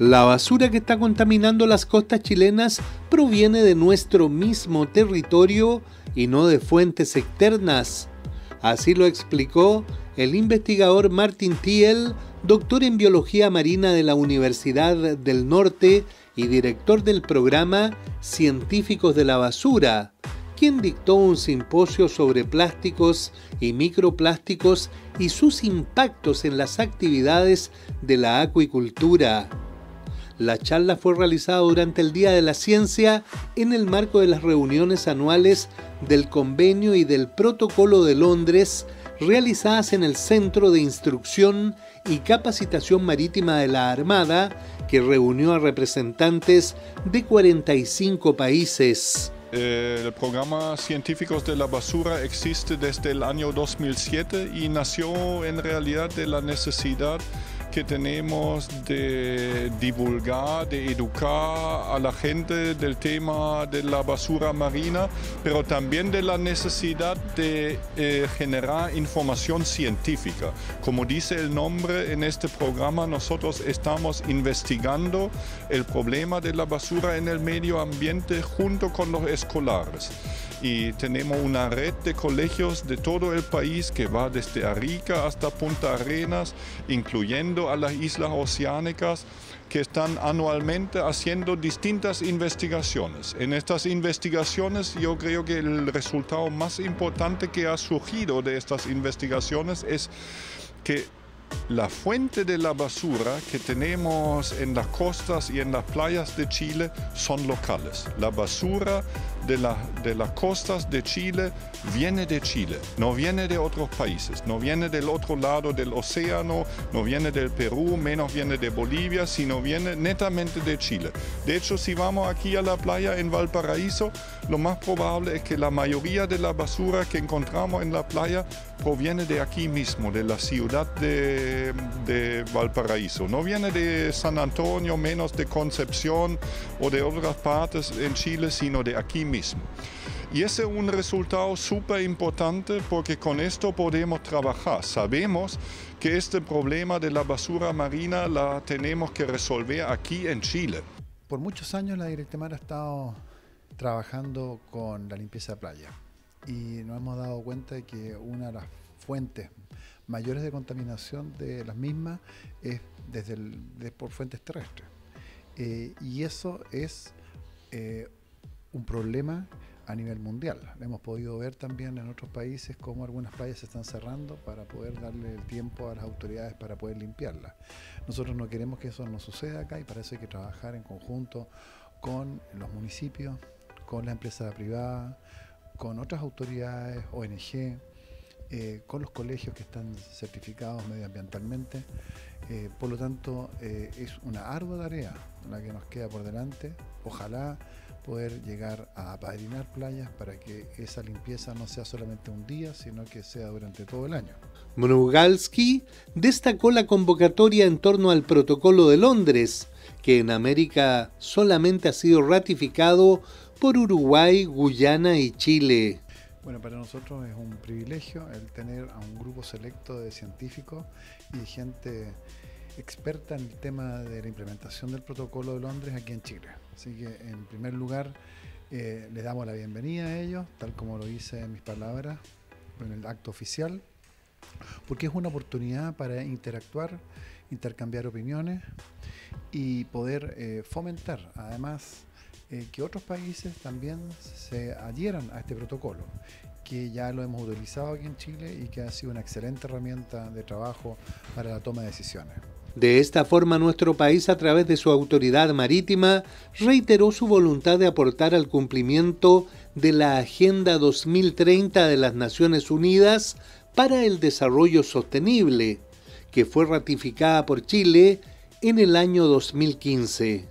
La basura que está contaminando las costas chilenas proviene de nuestro mismo territorio y no de fuentes externas. Así lo explicó el investigador Martin Thiel, doctor en biología marina de la Universidad del Norte y director del programa Científicos de la Basura, quien dictó un simposio sobre plásticos y microplásticos y sus impactos en las actividades de la acuicultura. La charla fue realizada durante el Día de la Ciencia en el marco de las reuniones anuales del Convenio y del Protocolo de Londres realizadas en el Centro de Instrucción y Capacitación Marítima de la Armada, que reunió a representantes de 45 países. Eh, el programa Científicos de la Basura existe desde el año 2007 y nació en realidad de la necesidad que tenemos de divulgar, de educar a la gente del tema de la basura marina, pero también de la necesidad de eh, generar información científica. Como dice el nombre en este programa, nosotros estamos investigando el problema de la basura en el medio ambiente junto con los escolares y tenemos una red de colegios de todo el país que va desde Arica hasta Punta Arenas, incluyendo a las islas oceánicas que están anualmente haciendo distintas investigaciones. En estas investigaciones yo creo que el resultado más importante que ha surgido de estas investigaciones es que la fuente de la basura que tenemos en las costas y en las playas de Chile son locales. La basura de, de, las costas de Chile viene de Chile, no viene de otros países, no viene del otro lado del océano, no viene del Perú, menos viene de Bolivia, sino viene netamente de Chile. De hecho, si vamos aquí a la playa en Valparaíso, lo más probable es que la mayoría de la basura que encontramos en la playa proviene de aquí mismo, de la ciudad de, de, Valparaíso. No viene de San Antonio, menos de Concepción o de otras partes en Chile, sino de aquí mismo. Y ese es un resultado súper importante porque con esto podemos trabajar. Sabemos que este problema de la basura marina la tenemos que resolver aquí en Chile. Por muchos años la Directemar ha estado trabajando con la limpieza de playa y nos hemos dado cuenta de que una de las fuentes mayores de contaminación de las mismas es desde el, por fuentes terrestres. Eh, y eso es eh, un problema a nivel mundial. Hemos podido ver también en otros países cómo algunas playas se están cerrando para poder darle el tiempo a las autoridades para poder limpiarlas. Nosotros no queremos que eso no suceda acá y para eso hay que trabajar en conjunto con los municipios, con la empresa privada, con otras autoridades, ONG, eh, con los colegios que están certificados medioambientalmente. Eh, por lo tanto, eh, es una ardua tarea la que nos queda por delante. Ojalá poder llegar a apadrinar playas para que esa limpieza no sea solamente un día, sino que sea durante todo el año. Mrugalski destacó la convocatoria en torno al Protocolo de Londres, que en América solamente ha sido ratificado por Uruguay, Guyana y Chile. Bueno, para nosotros es un privilegio el tener a un grupo selecto de científicos y gente experta en el tema de la implementación del protocolo de Londres aquí en Chile. Así que en primer lugar eh, les damos la bienvenida a ellos, tal como lo hice en mis palabras en el acto oficial, porque es una oportunidad para interactuar, intercambiar opiniones y poder eh, fomentar además eh, que otros países también se adhieran a este protocolo, que ya lo hemos utilizado aquí en Chile y que ha sido una excelente herramienta de trabajo para la toma de decisiones. De esta forma, nuestro país, a través de su autoridad marítima, reiteró su voluntad de aportar al cumplimiento de la Agenda 2030 de las Naciones Unidas para el Desarrollo Sostenible, que fue ratificada por Chile en el año 2015.